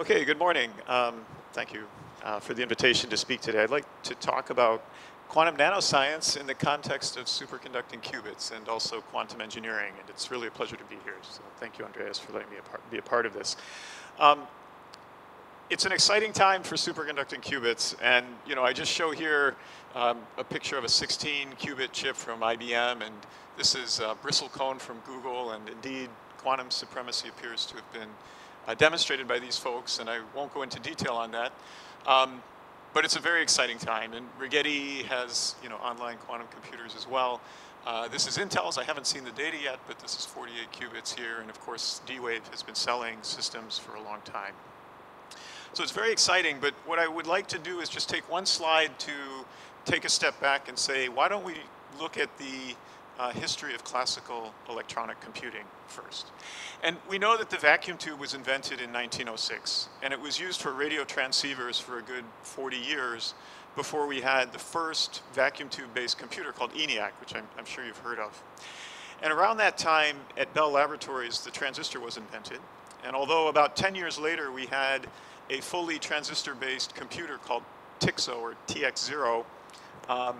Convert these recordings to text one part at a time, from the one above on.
Okay, good morning. Um, thank you uh, for the invitation to speak today. I'd like to talk about quantum nanoscience in the context of superconducting qubits and also quantum engineering. And it's really a pleasure to be here. So thank you, Andreas, for letting me a part, be a part of this. Um, it's an exciting time for superconducting qubits. And you know, I just show here um, a picture of a 16 qubit chip from IBM. And this is uh, bristlecone from Google. And indeed, quantum supremacy appears to have been uh, demonstrated by these folks. And I won't go into detail on that. Um, but it's a very exciting time, and Rigetti has you know online quantum computers as well. Uh, this is Intel's. I haven't seen the data yet, but this is 48 qubits here, and of course D-Wave has been selling systems for a long time. So it's very exciting, but what I would like to do is just take one slide to take a step back and say, why don't we look at the uh, history of classical electronic computing first. And we know that the vacuum tube was invented in 1906, and it was used for radio transceivers for a good 40 years before we had the first vacuum tube-based computer called ENIAC, which I'm, I'm sure you've heard of. And around that time, at Bell Laboratories, the transistor was invented. And although about 10 years later, we had a fully transistor-based computer called TIXO, or TX0, um,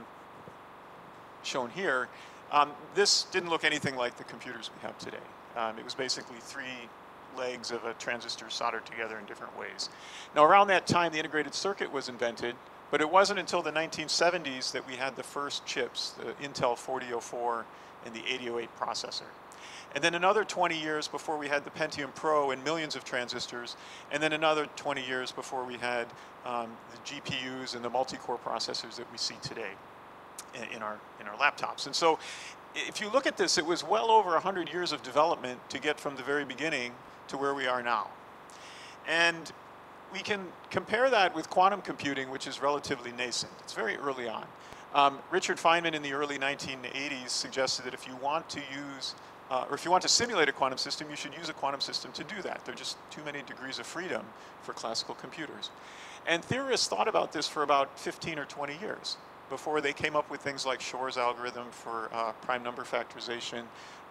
shown here, um, this didn't look anything like the computers we have today. Um, it was basically three legs of a transistor soldered together in different ways. Now around that time the integrated circuit was invented, but it wasn't until the 1970s that we had the first chips, the Intel 4004 and the 8008 processor. And then another 20 years before we had the Pentium Pro and millions of transistors, and then another 20 years before we had um, the GPUs and the multi-core processors that we see today in our, in our laptops. And so if you look at this, it was well over 100 years of development to get from the very beginning to where we are now. And we can compare that with quantum computing, which is relatively nascent. It's very early on. Um, Richard Feynman in the early 1980s suggested that if you want to use, uh, or if you want to simulate a quantum system, you should use a quantum system to do that. There are just too many degrees of freedom for classical computers. And theorists thought about this for about 15 or 20 years before they came up with things like Shor's algorithm for uh, prime number factorization,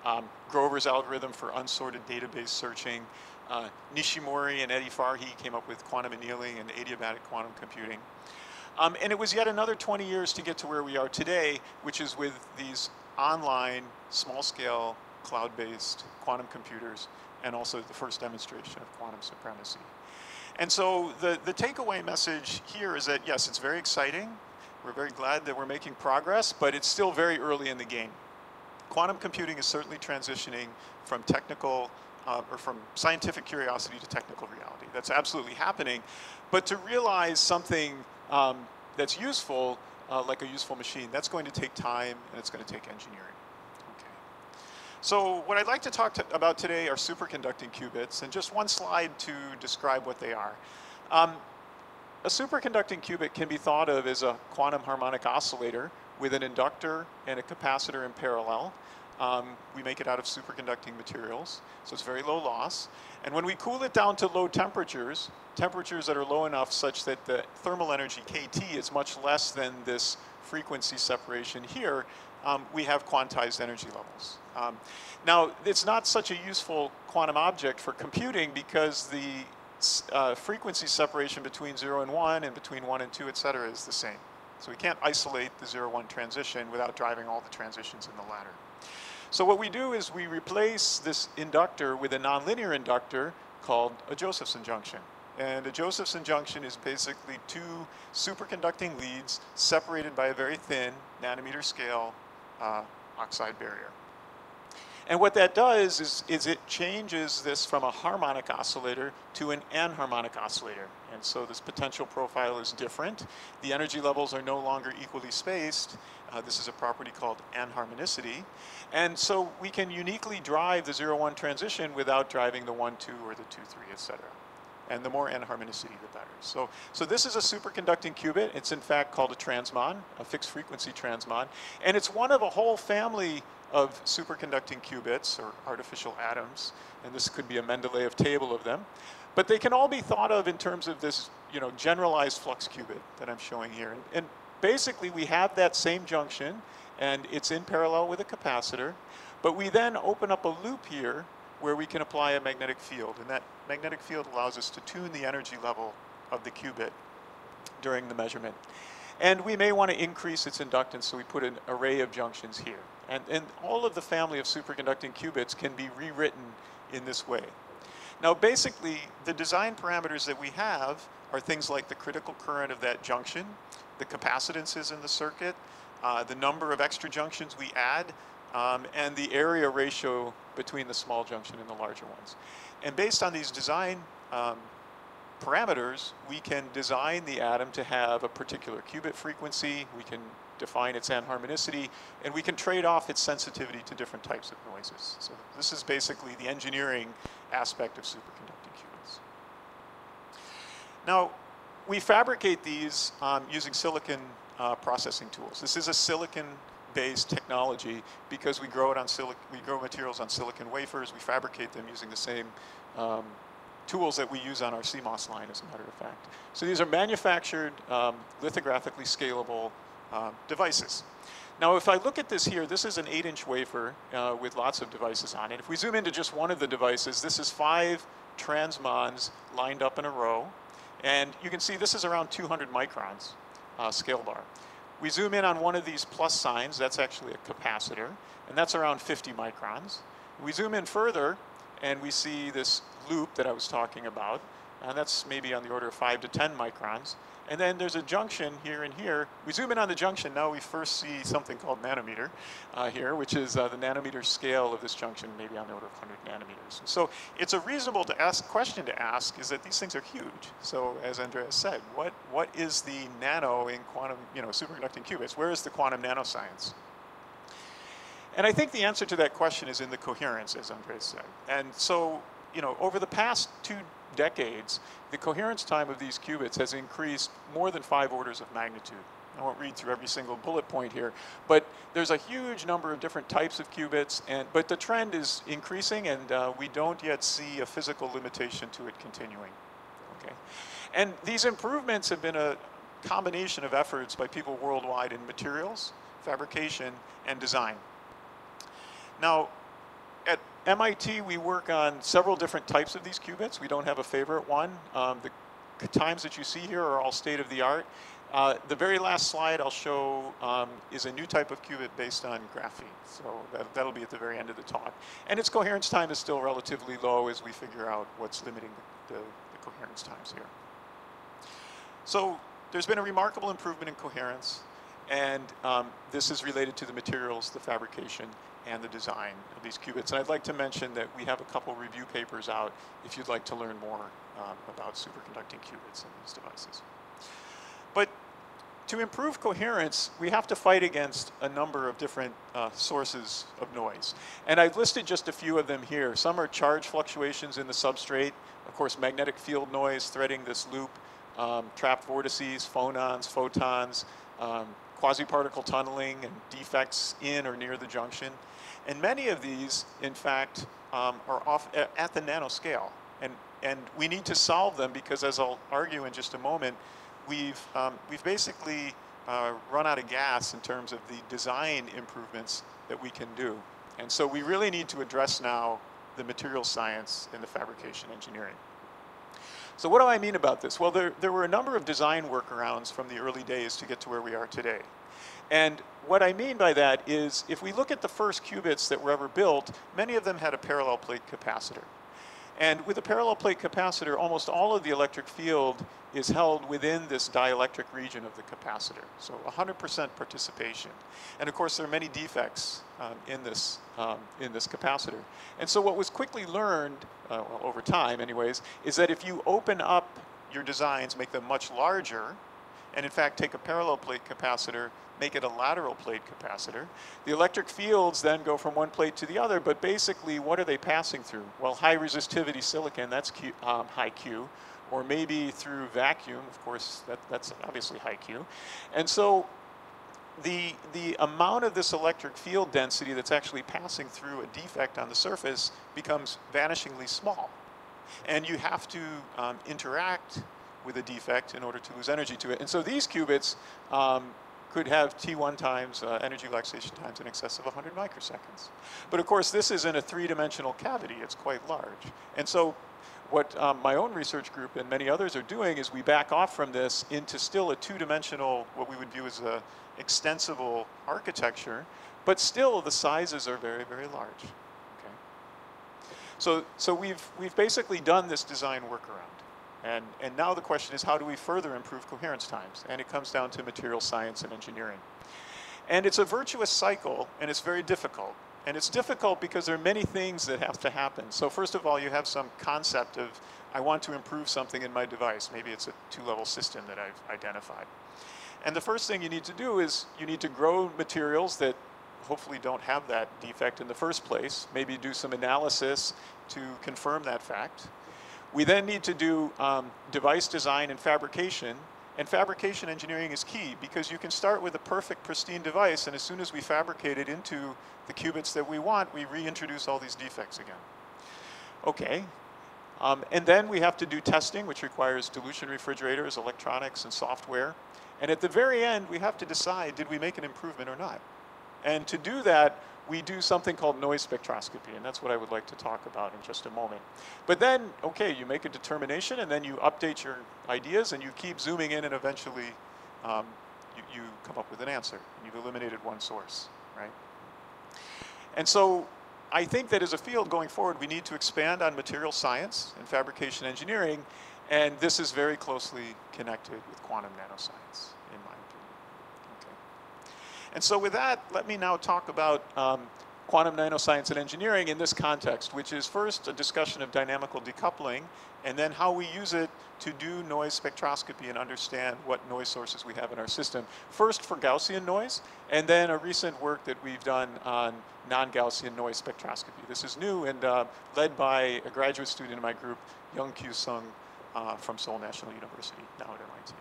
um, Grover's algorithm for unsorted database searching, uh, Nishimori and Eddie Farhi came up with quantum annealing and adiabatic quantum computing. Um, and it was yet another 20 years to get to where we are today, which is with these online, small-scale, cloud-based quantum computers, and also the first demonstration of quantum supremacy. And so the, the takeaway message here is that, yes, it's very exciting. We're very glad that we're making progress, but it's still very early in the game. Quantum computing is certainly transitioning from technical uh, or from scientific curiosity to technical reality. That's absolutely happening. But to realize something um, that's useful, uh, like a useful machine, that's going to take time and it's going to take engineering. Okay. So what I'd like to talk to about today are superconducting qubits and just one slide to describe what they are. Um, a superconducting qubit can be thought of as a quantum harmonic oscillator with an inductor and a capacitor in parallel. Um, we make it out of superconducting materials, so it's very low loss. And when we cool it down to low temperatures, temperatures that are low enough such that the thermal energy KT is much less than this frequency separation here, um, we have quantized energy levels. Um, now, it's not such a useful quantum object for computing because the uh, frequency separation between 0 and 1 and between 1 and 2, et cetera, is the same. So we can't isolate the 0-1 transition without driving all the transitions in the ladder. So what we do is we replace this inductor with a nonlinear inductor called a Josephson junction. And a Josephson junction is basically two superconducting leads separated by a very thin nanometer scale uh, oxide barrier. And what that does is, is it changes this from a harmonic oscillator to an anharmonic oscillator. And so this potential profile is different. The energy levels are no longer equally spaced. Uh, this is a property called anharmonicity. And so we can uniquely drive the 0-1 transition without driving the 1-2 or the 2-3, et cetera. And the more anharmonicity, the better. So, so this is a superconducting qubit. It's in fact called a transmon, a fixed frequency transmon. And it's one of a whole family of superconducting qubits or artificial atoms, and this could be a Mendeleev table of them. But they can all be thought of in terms of this you know, generalized flux qubit that I'm showing here. And, and basically we have that same junction and it's in parallel with a capacitor, but we then open up a loop here where we can apply a magnetic field. And that magnetic field allows us to tune the energy level of the qubit during the measurement. And we may want to increase its inductance, so we put an array of junctions here. And, and all of the family of superconducting qubits can be rewritten in this way. Now basically, the design parameters that we have are things like the critical current of that junction, the capacitances in the circuit, uh, the number of extra junctions we add, um, and the area ratio between the small junction and the larger ones. And based on these design um, parameters, we can design the atom to have a particular qubit frequency, we can define its anharmonicity, and we can trade off its sensitivity to different types of noises. So this is basically the engineering aspect of superconducting qubits. Now, we fabricate these um, using silicon uh, processing tools. This is a silicon-based technology because we grow it on silicon, we grow materials on silicon wafers. We fabricate them using the same um, tools that we use on our CMOS line, as a matter of fact. So these are manufactured, um, lithographically scalable uh, devices. Now, if I look at this here, this is an 8-inch wafer uh, with lots of devices on it. If we zoom into just one of the devices, this is five transmons lined up in a row. And you can see this is around 200 microns uh, scale bar. We zoom in on one of these plus signs, that's actually a capacitor, and that's around 50 microns. We zoom in further, and we see this loop that I was talking about, and that's maybe on the order of 5 to 10 microns. And then there's a junction here and here. We zoom in on the junction, now we first see something called nanometer uh, here, which is uh, the nanometer scale of this junction, maybe on the order of 100 nanometers. So it's a reasonable to ask, question to ask is that these things are huge. So as Andreas said, what, what is the nano in quantum, you know, superconducting qubits? Where is the quantum nanoscience? And I think the answer to that question is in the coherence, as Andreas said. And so, you know, over the past two decades, the coherence time of these qubits has increased more than five orders of magnitude. I won't read through every single bullet point here, but there's a huge number of different types of qubits, and but the trend is increasing, and uh, we don't yet see a physical limitation to it continuing. Okay, and these improvements have been a combination of efforts by people worldwide in materials, fabrication, and design. Now, at MIT, we work on several different types of these qubits. We don't have a favorite one. Um, the times that you see here are all state of the art. Uh, the very last slide I'll show um, is a new type of qubit based on graphene. So that, that'll be at the very end of the talk. And its coherence time is still relatively low as we figure out what's limiting the, the, the coherence times here. So there's been a remarkable improvement in coherence. And um, this is related to the materials, the fabrication, and the design of these qubits. And I'd like to mention that we have a couple review papers out if you'd like to learn more um, about superconducting qubits and these devices. But to improve coherence, we have to fight against a number of different uh, sources of noise. And I've listed just a few of them here. Some are charge fluctuations in the substrate, of course, magnetic field noise threading this loop, um, trapped vortices, phonons, photons, um, quasi-particle tunneling and defects in or near the junction. And many of these, in fact, um, are off at the nanoscale. And, and we need to solve them because, as I'll argue in just a moment, we've, um, we've basically uh, run out of gas in terms of the design improvements that we can do. And so we really need to address now the material science and the fabrication engineering. So what do I mean about this? Well, there, there were a number of design workarounds from the early days to get to where we are today. And what I mean by that is if we look at the first qubits that were ever built, many of them had a parallel plate capacitor. And with a parallel plate capacitor, almost all of the electric field is held within this dielectric region of the capacitor. So 100% participation. And of course, there are many defects um, in, this, um, in this capacitor. And so what was quickly learned, uh, well, over time anyways, is that if you open up your designs, make them much larger, and in fact take a parallel plate capacitor, make it a lateral plate capacitor. The electric fields then go from one plate to the other, but basically what are they passing through? Well, high resistivity silicon, that's Q, um, high Q, or maybe through vacuum, of course, that, that's obviously high Q. And so the, the amount of this electric field density that's actually passing through a defect on the surface becomes vanishingly small. And you have to um, interact with a defect in order to lose energy to it. And so these qubits um, could have T1 times, uh, energy relaxation times in excess of 100 microseconds. But of course, this is in a three-dimensional cavity. It's quite large. And so what um, my own research group and many others are doing is we back off from this into still a two-dimensional, what we would view as a extensible architecture, but still the sizes are very, very large. Okay. So, so we've, we've basically done this design workaround. And, and now the question is how do we further improve coherence times? And it comes down to material science and engineering. And it's a virtuous cycle, and it's very difficult. And it's difficult because there are many things that have to happen. So first of all, you have some concept of, I want to improve something in my device. Maybe it's a two-level system that I've identified. And the first thing you need to do is you need to grow materials that hopefully don't have that defect in the first place. Maybe do some analysis to confirm that fact. We then need to do um, device design and fabrication. And fabrication engineering is key because you can start with a perfect, pristine device, and as soon as we fabricate it into the qubits that we want, we reintroduce all these defects again. Okay. Um, and then we have to do testing, which requires dilution refrigerators, electronics, and software. And at the very end, we have to decide, did we make an improvement or not? And to do that, we do something called noise spectroscopy, and that's what I would like to talk about in just a moment. But then, okay, you make a determination, and then you update your ideas, and you keep zooming in, and eventually um, you, you come up with an answer. You've eliminated one source, right? And so I think that as a field going forward, we need to expand on material science and fabrication engineering, and this is very closely connected with quantum nanoscience. And so with that, let me now talk about um, quantum nanoscience and engineering in this context, which is first a discussion of dynamical decoupling, and then how we use it to do noise spectroscopy and understand what noise sources we have in our system. First for Gaussian noise, and then a recent work that we've done on non-Gaussian noise spectroscopy. This is new and uh, led by a graduate student in my group, Young Kyu Sung uh, from Seoul National University, now at MIT.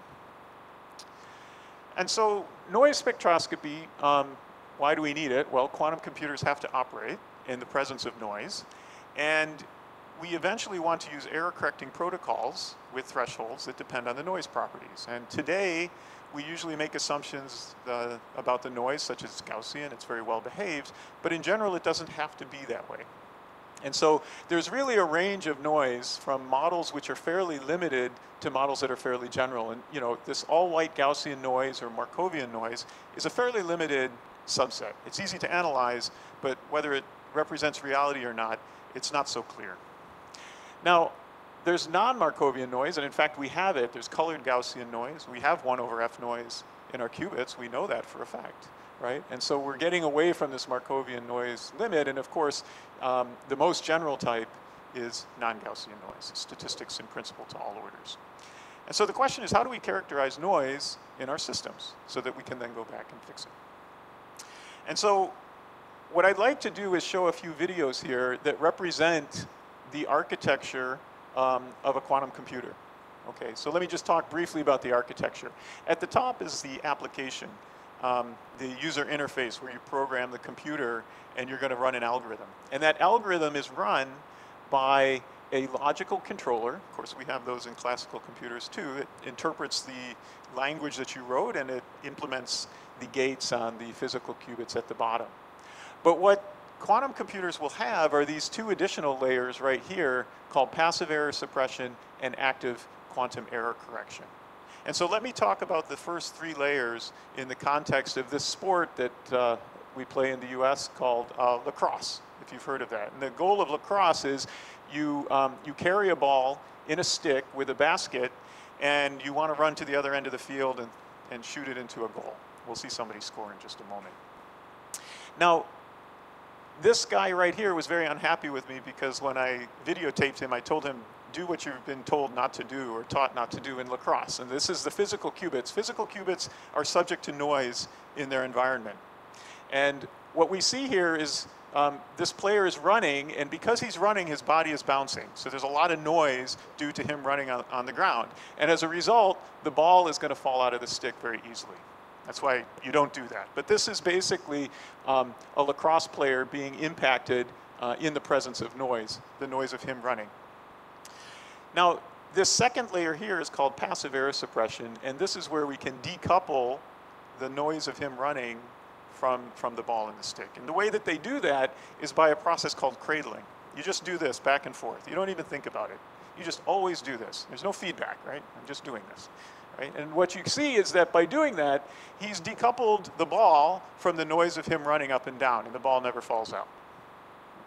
And so noise spectroscopy, um, why do we need it? Well, quantum computers have to operate in the presence of noise. And we eventually want to use error correcting protocols with thresholds that depend on the noise properties. And today, we usually make assumptions uh, about the noise, such as Gaussian, it's very well behaved, but in general, it doesn't have to be that way. And so there's really a range of noise from models which are fairly limited to models that are fairly general. And you know, this all-white Gaussian noise or Markovian noise is a fairly limited subset. It's easy to analyze, but whether it represents reality or not, it's not so clear. Now, there's non-Markovian noise, and in fact, we have it. There's colored Gaussian noise. We have 1 over f noise in our qubits. We know that for a fact right? And so we're getting away from this Markovian noise limit, and of course, um, the most general type is non-Gaussian noise, statistics in principle to all orders. And so the question is, how do we characterize noise in our systems so that we can then go back and fix it? And so what I'd like to do is show a few videos here that represent the architecture um, of a quantum computer. Okay, so let me just talk briefly about the architecture. At the top is the application um, the user interface where you program the computer and you're going to run an algorithm. And that algorithm is run by a logical controller. Of course, we have those in classical computers too. It interprets the language that you wrote and it implements the gates on the physical qubits at the bottom. But what quantum computers will have are these two additional layers right here called passive error suppression and active quantum error correction. And so let me talk about the first three layers in the context of this sport that uh, we play in the US called uh, lacrosse, if you've heard of that. And the goal of lacrosse is you, um, you carry a ball in a stick with a basket and you want to run to the other end of the field and, and shoot it into a goal. We'll see somebody score in just a moment. Now, this guy right here was very unhappy with me because when I videotaped him, I told him, do what you've been told not to do or taught not to do in lacrosse. And this is the physical qubits. Physical qubits are subject to noise in their environment. And what we see here is um, this player is running, and because he's running, his body is bouncing. So there's a lot of noise due to him running on, on the ground. And as a result, the ball is going to fall out of the stick very easily. That's why you don't do that. But this is basically um, a lacrosse player being impacted uh, in the presence of noise, the noise of him running. Now, this second layer here is called passive error suppression, and this is where we can decouple the noise of him running from, from the ball and the stick. And the way that they do that is by a process called cradling. You just do this back and forth. You don't even think about it. You just always do this. There's no feedback, right? I'm just doing this. Right? And what you see is that by doing that, he's decoupled the ball from the noise of him running up and down, and the ball never falls out.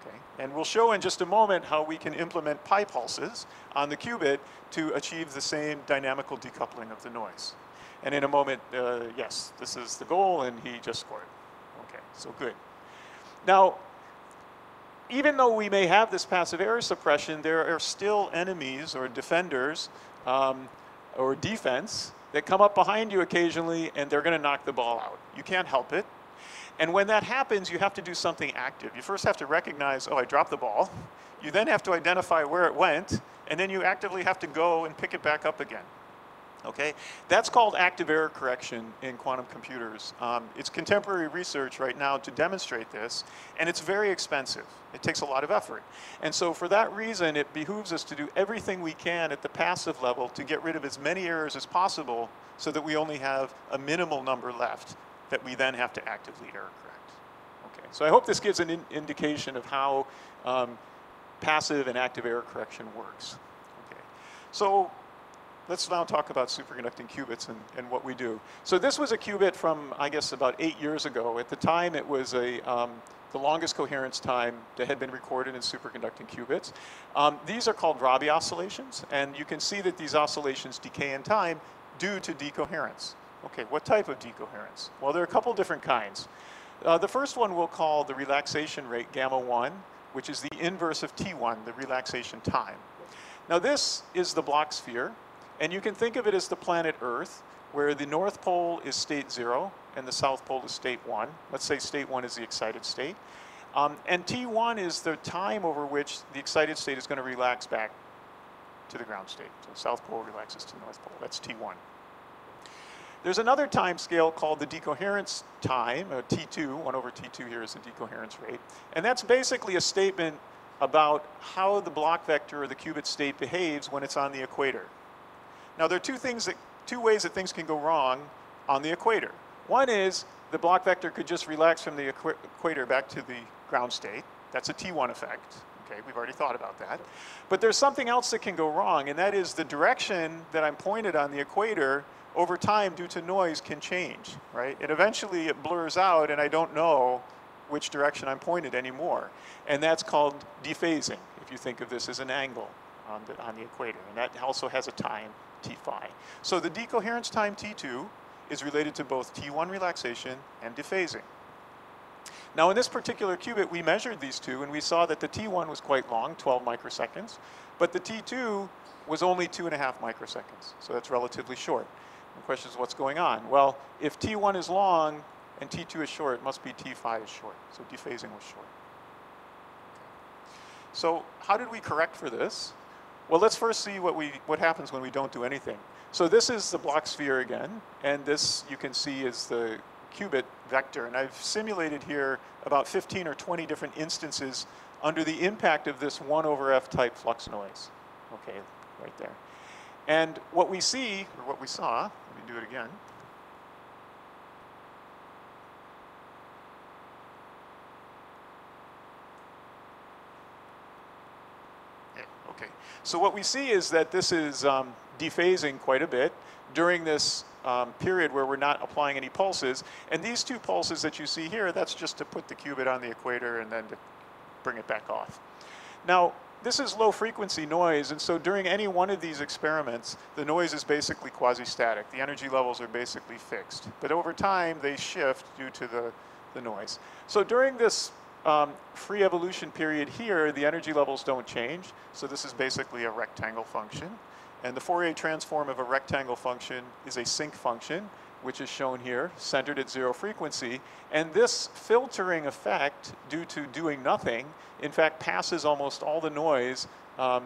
Okay? And we'll show in just a moment how we can implement pi pulses on the qubit to achieve the same dynamical decoupling of the noise. And in a moment, uh, yes, this is the goal, and he just scored. Okay, so good. Now, even though we may have this passive error suppression, there are still enemies or defenders um, or defense that come up behind you occasionally and they're going to knock the ball out. You can't help it. And when that happens, you have to do something active. You first have to recognize, oh, I dropped the ball. You then have to identify where it went, and then you actively have to go and pick it back up again okay? That's called active error correction in quantum computers. Um, it's contemporary research right now to demonstrate this, and it's very expensive. It takes a lot of effort. And so for that reason, it behooves us to do everything we can at the passive level to get rid of as many errors as possible so that we only have a minimal number left that we then have to actively error correct. Okay, so I hope this gives an in indication of how um, passive and active error correction works. Okay, so let's now talk about superconducting qubits and, and, what we do. So this was a qubit from, I guess, about eight years ago. At the time, it was a, um, the longest coherence time that had been recorded in superconducting qubits. Um, these are called Rabi oscillations, and you can see that these oscillations decay in time due to decoherence. Okay, what type of decoherence? Well, there are a couple different kinds. Uh, the first one we'll call the relaxation rate, gamma 1, which is the inverse of T1, the relaxation time. Now this is the Bloch sphere, and you can think of it as the planet Earth, where the North Pole is state zero and the South Pole is state one. Let's say state one is the excited state. Um, and T1 is the time over which the excited state is going to relax back to the ground state. So South Pole relaxes to the North Pole. That's T1. There's another time scale called the decoherence time, uh, T2, 1 over T2 here is the decoherence rate. And that's basically a statement about how the Bloch vector or the qubit state behaves when it's on the equator. Now there are two things that, two ways that things can go wrong on the equator. One is the Bloch vector could just relax from the equ equator back to the ground state. That's a T1 effect. Okay, we've already thought about that. But there's something else that can go wrong, and that is the direction that I'm pointed on the equator over time due to noise can change, right? And eventually it blurs out and I don't know which direction I'm pointed anymore. And that's called dephasing, if you think of this as an angle on the, on the equator. And that also has a time T phi. So the decoherence time T2 is related to both T1 relaxation and dephasing. Now in this particular qubit, we measured these two and we saw that the T1 was quite long, 12 microseconds, but the T2 was only two and a half microseconds. So that's relatively short. The question is what's going on? Well, if T1 is long and T2 is short, it must be T phi is short. So dephasing was short. So how did we correct for this? Well, let's first see what, we, what happens when we don't do anything. So this is the Bloch sphere again, and this you can see is the qubit vector. And I've simulated here about 15 or 20 different instances under the impact of this 1 over f type flux noise. Okay, right there. And what we see, or what we saw, do it again, Yeah, okay. So what we see is that this is um, dephasing quite a bit during this um, period where we're not applying any pulses. And these two pulses that you see here, that's just to put the qubit on the equator and then to bring it back off. Now, this is low frequency noise, and so during any one of these experiments, the noise is basically quasi-static. The energy levels are basically fixed. But over time, they shift due to the, the noise. So during this um, free evolution period here, the energy levels don't change. So this is basically a rectangle function. And the Fourier transform of a rectangle function is a sinc function, which is shown here, centered at zero frequency. And this filtering effect, due to doing nothing, in fact passes almost all the noise um,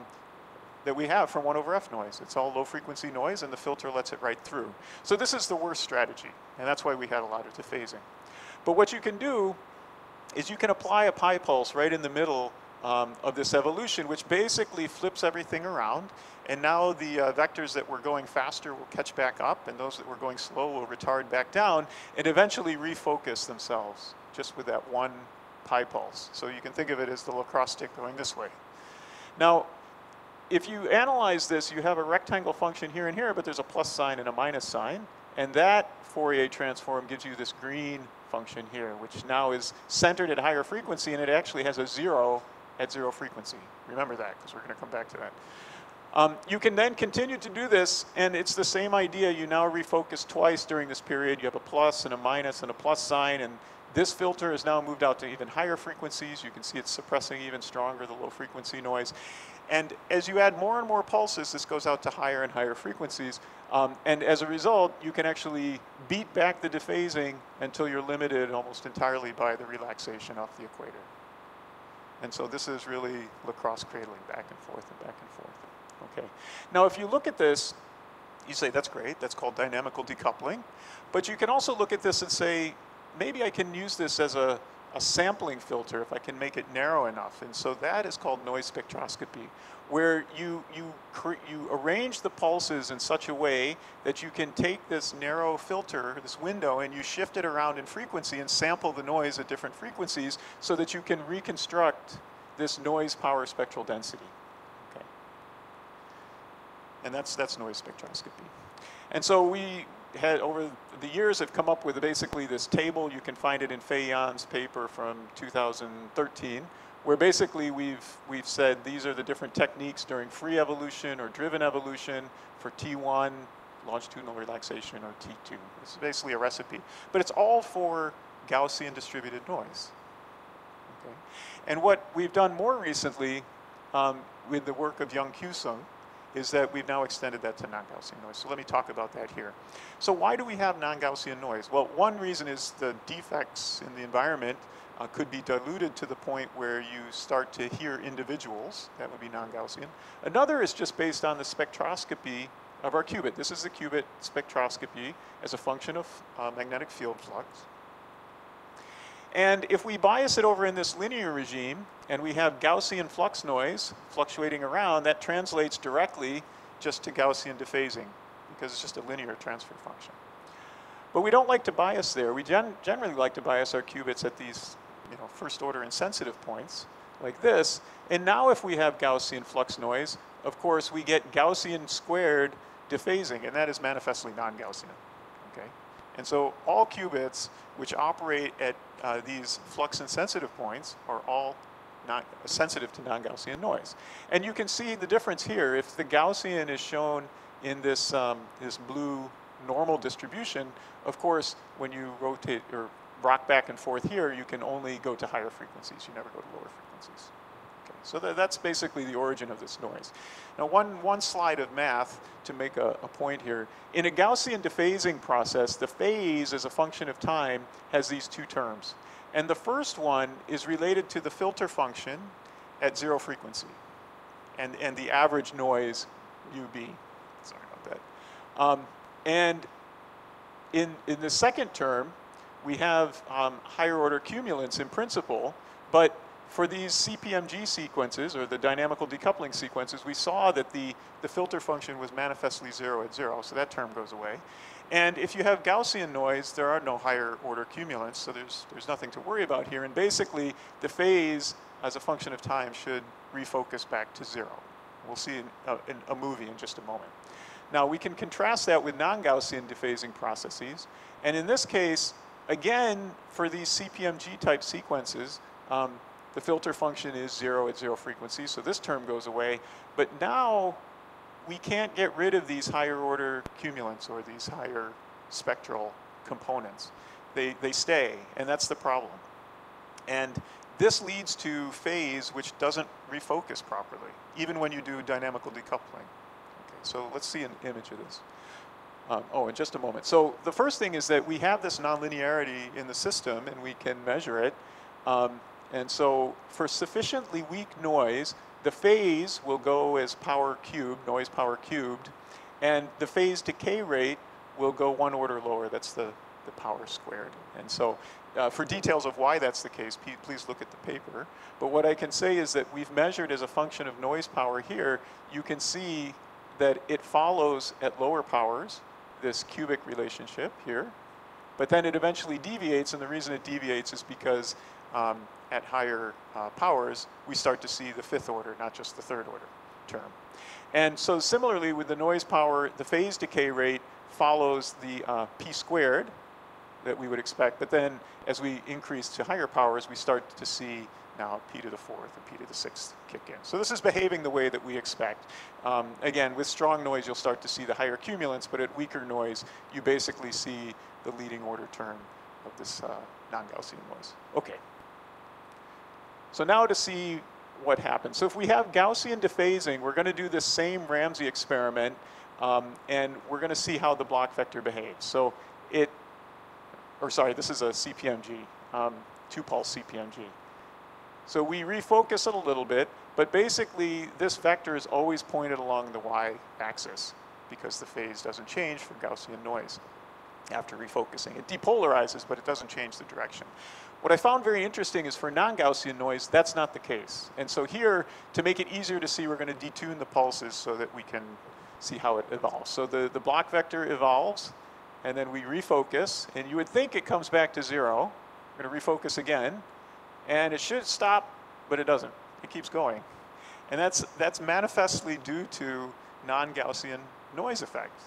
that we have from 1 over f noise. It's all low frequency noise and the filter lets it right through. So this is the worst strategy. And that's why we had a lot of dephasing. But what you can do is you can apply a pi pulse right in the middle um, of this evolution, which basically flips everything around. And now the uh, vectors that were going faster will catch back up, and those that were going slow will retard back down, and eventually refocus themselves just with that one pi pulse. So you can think of it as the lacrosse stick going this way. Now, if you analyze this, you have a rectangle function here and here, but there's a plus sign and a minus sign. And that Fourier transform gives you this green function here, which now is centered at higher frequency, and it actually has a zero at zero frequency. Remember that, because we're going to come back to that. Um, you can then continue to do this, and it's the same idea. You now refocus twice during this period. You have a plus and a minus and a plus sign, and this filter is now moved out to even higher frequencies. You can see it's suppressing even stronger the low frequency noise. And as you add more and more pulses, this goes out to higher and higher frequencies. Um, and as a result, you can actually beat back the dephasing until you're limited almost entirely by the relaxation off the equator. And so this is really lacrosse cradling back and forth and back and forth. Okay. Now, if you look at this, you say, that's great. That's called dynamical decoupling. But you can also look at this and say, maybe I can use this as a a sampling filter if I can make it narrow enough. And so that is called noise spectroscopy, where you, you, you arrange the pulses in such a way that you can take this narrow filter, this window, and you shift it around in frequency and sample the noise at different frequencies so that you can reconstruct this noise power spectral density. And that's, that's noise spectroscopy. And so we, had over the years have come up with basically this table. You can find it in Fei Yan's paper from 2013, where basically we've we've said these are the different techniques during free evolution or driven evolution for T1, longitudinal relaxation, or T2. It's basically a recipe, but it's all for Gaussian distributed noise. Okay. And what we've done more recently um, with the work of Young Kyu-sung is that we've now extended that to non-Gaussian noise. So let me talk about that here. So why do we have non-Gaussian noise? Well, one reason is the defects in the environment uh, could be diluted to the point where you start to hear individuals. That would be non-Gaussian. Another is just based on the spectroscopy of our qubit. This is the qubit spectroscopy as a function of uh, magnetic field flux. And if we bias it over in this linear regime, and we have Gaussian flux noise fluctuating around, that translates directly just to Gaussian dephasing, because it's just a linear transfer function. But we don't like to bias there. We gen generally like to bias our qubits at these you know, first order insensitive points, like this. And now if we have Gaussian flux noise, of course, we get Gaussian squared dephasing, and that is manifestly non-Gaussian. And so all qubits which operate at uh, these flux insensitive points are all not sensitive to non-Gaussian noise. And you can see the difference here. If the Gaussian is shown in this, um, this blue normal distribution, of course, when you rotate or rock back and forth here, you can only go to higher frequencies. You never go to lower frequencies. So th that's basically the origin of this noise. Now, one, one slide of math to make a, a point here. In a Gaussian dephasing process, the phase as a function of time has these two terms. And the first one is related to the filter function at zero frequency and, and the average noise UB. Sorry about that. Um, and in, in the second term, we have um, higher order cumulants in principle, but for these CPMG sequences, or the dynamical decoupling sequences, we saw that the, the filter function was manifestly zero at zero, so that term goes away. And if you have Gaussian noise, there are no higher order cumulants, so there's, there's nothing to worry about here. And basically, the phase as a function of time should refocus back to zero. We'll see in a, uh, in a movie in just a moment. Now, we can contrast that with non-Gaussian dephasing processes. And in this case, again, for these CPMG type sequences, um, the filter function is zero at zero frequency, so this term goes away. But now we can't get rid of these higher order cumulants or these higher spectral components. They, they stay, and that's the problem. And this leads to phase which doesn't refocus properly, even when you do dynamical decoupling. Okay, so let's see an image of this. Um, oh, in just a moment. So the first thing is that we have this nonlinearity in the system, and we can measure it. Um, and so for sufficiently weak noise, the phase will go as power cubed, noise power cubed, and the phase decay rate will go one order lower. That's the, the power squared. And so uh, for details of why that's the case, please look at the paper. But what I can say is that we've measured as a function of noise power here, you can see that it follows at lower powers, this cubic relationship here, but then it eventually deviates, and the reason it deviates is because um, at higher uh, powers, we start to see the fifth order, not just the third order term. And so similarly with the noise power, the phase decay rate follows the uh, p squared that we would expect, but then as we increase to higher powers, we start to see now p to the fourth and p to the sixth kick in. So this is behaving the way that we expect. Um, again, with strong noise, you'll start to see the higher cumulants, but at weaker noise, you basically see the leading order term of this uh, non-Gaussian noise. Okay. So now to see what happens. So if we have Gaussian dephasing, we're going to do the same Ramsey experiment, um, and we're going to see how the Bloch vector behaves. So it, or sorry, this is a CPMG, um, two-pulse CPMG. So we refocus it a little bit, but basically this vector is always pointed along the y-axis because the phase doesn't change for Gaussian noise after refocusing. It depolarizes, but it doesn't change the direction. What I found very interesting is for non-Gaussian noise, that's not the case. And so here, to make it easier to see, we're going to detune the pulses so that we can see how it evolves. So the, the Bloch vector evolves, and then we refocus, and you would think it comes back to zero. We're going to refocus again, and it should stop, but it doesn't. It keeps going. And that's, that's manifestly due to non-Gaussian noise effect,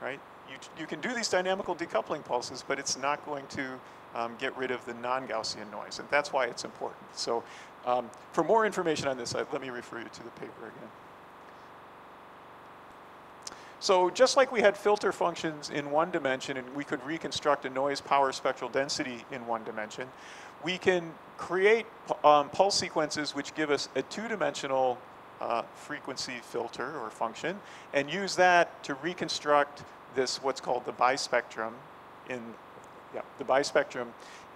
right? You, you can do these dynamical decoupling pulses, but it's not going to um, get rid of the non-Gaussian noise, and that's why it's important. So um, for more information on this, uh, let me refer you to the paper again. So just like we had filter functions in one dimension and we could reconstruct a noise power spectral density in one dimension, we can create um, pulse sequences which give us a two-dimensional uh, frequency filter or function and use that to reconstruct this what's called the bispectrum in yeah, the bispectrum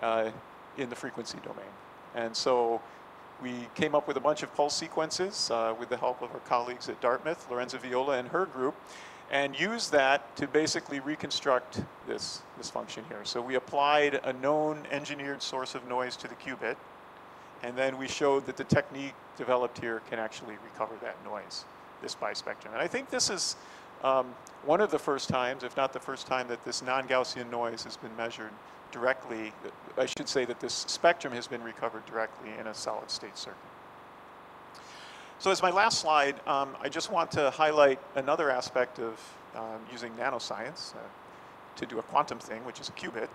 uh, in the frequency domain. And so we came up with a bunch of pulse sequences uh, with the help of our colleagues at Dartmouth, Lorenza Viola and her group, and use that to basically reconstruct this, this function here. So we applied a known engineered source of noise to the qubit, and then we showed that the technique developed here can actually recover that noise, this bispectrum. And I think this is um, one of the first times, if not the first time, that this non-Gaussian noise has been measured directly. I should say that this spectrum has been recovered directly in a solid state circuit. So as my last slide, um, I just want to highlight another aspect of um, using nanoscience uh, to do a quantum thing, which is a qubit.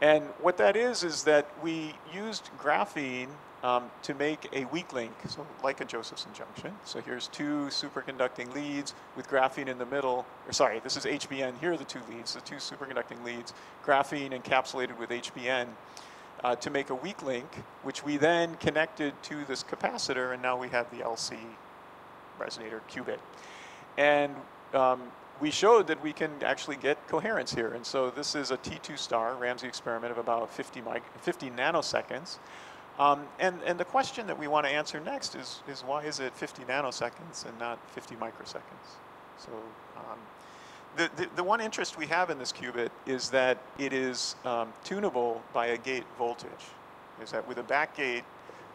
And what that is, is that we used graphene um, to make a weak link, so like a Josephson junction. So here's two superconducting leads with graphene in the middle, or sorry, this is HBN, here are the two leads, the two superconducting leads, graphene encapsulated with HBN uh, to make a weak link, which we then connected to this capacitor, and now we have the LC resonator qubit. And um, we showed that we can actually get coherence here. And so this is a T2 star Ramsey experiment of about 50, 50 nanoseconds. Um, and, and the question that we want to answer next is, is why is it 50 nanoseconds and not 50 microseconds? So um, the, the, the, one interest we have in this qubit is that it is um, tunable by a gate voltage. Is that with a back gate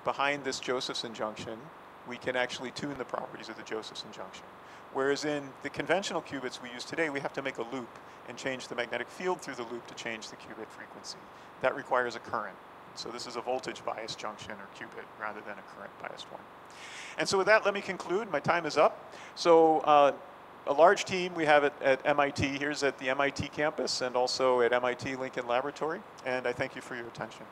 behind this Josephson junction, we can actually tune the properties of the Josephson junction. Whereas in the conventional qubits we use today, we have to make a loop and change the magnetic field through the loop to change the qubit frequency. That requires a current. So this is a voltage biased junction or qubit rather than a current biased one. And so with that, let me conclude. My time is up. So uh, a large team we have at, at MIT. Here's at the MIT campus and also at MIT Lincoln Laboratory. And I thank you for your attention.